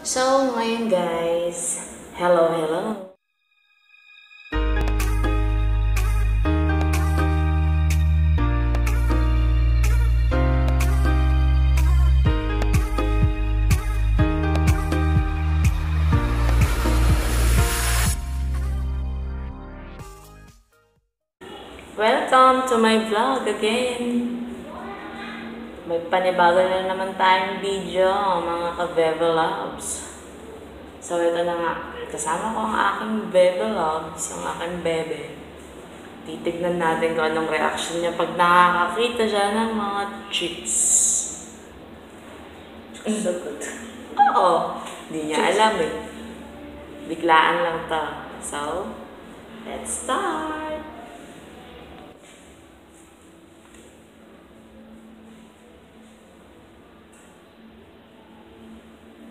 So, ngayon guys, hello, hello. Welcome to my vlog again. May panibago na naman tayong video, mga ka-Bebe Loves. So, ito na nga. Kasama ko ang aking Bebe Loves, ang aking bebe. Titignan natin kung anong reaction niya pag nakakakita siya ng mga chicks. Sagot. Oo. Hindi niya alam eh. Biglaan lang to. So, let's start!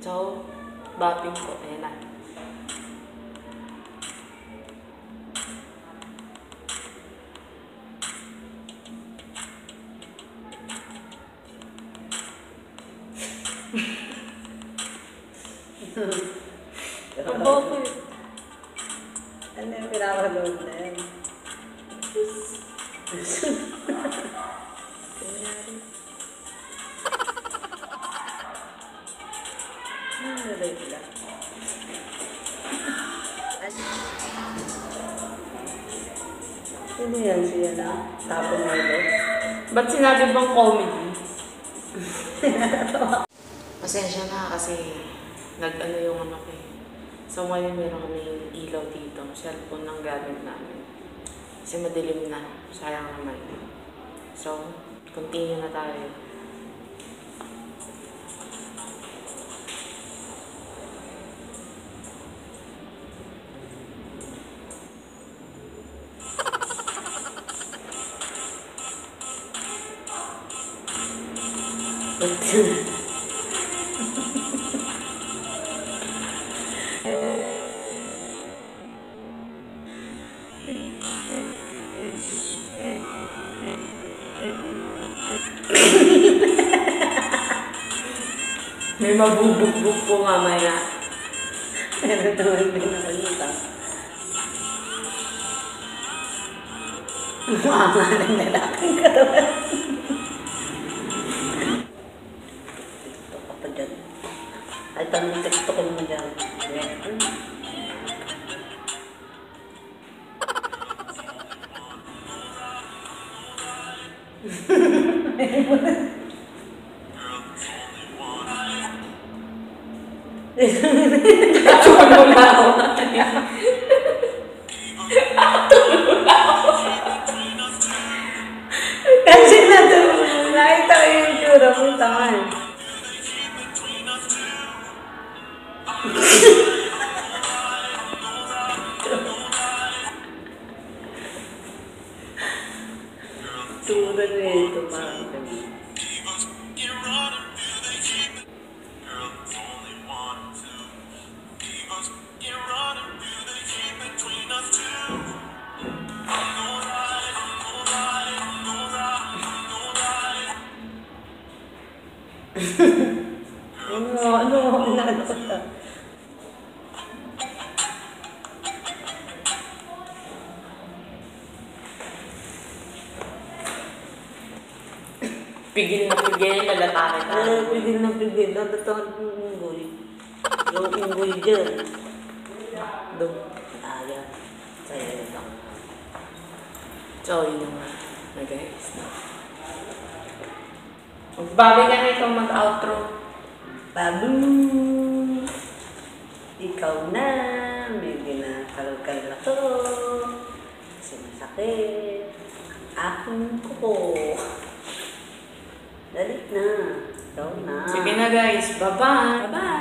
So, bapping ko. Ayan na. Ang bakit? Ano yung pinapanood na yan? Ba yun? Sino yan siya na? Tapon mo ito? Ba't sinabi bang comedy? Pasensya na kasi nag-ano yung ano ko eh. So ngayon meron kami ilaw dito. Cellphone ang gamit namin. Kasi madilim na. Sayang naman. So, continue na tayo. Memang bubuk-bubuk po mamaya. Pero tuloy din. Mama ng katawan. Antik pa kami dyan. Tulog na ako. Tulog na ako. Kasi na tulog na. Yung tura mo. Tama. 所有的嘛。Pigil na pigil, nalatake ka. Ano, pigil na pigil. Natatawa ng unggoy. Yung unggoy dyan. Doon. Yan. Sa'yo lang. So, yun yung na guys. Magbabi ka na ikaw mag-outro. Babu! Ikaw na. May ginakalkal na to. Kasi masakit. Aking kuko. Dali na. Ikaw na. Sige na guys, bye-bye! Bye-bye!